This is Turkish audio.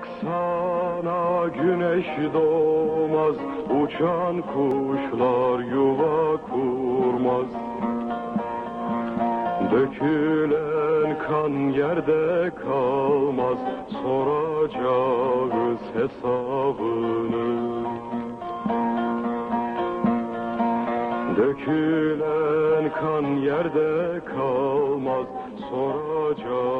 Baksana güneş doğmaz, uçan kuşlar yuva kurmaz. Dökülen kan yerde kalmaz, soracağız hesabını. Dökülen kan yerde kalmaz, soracağız.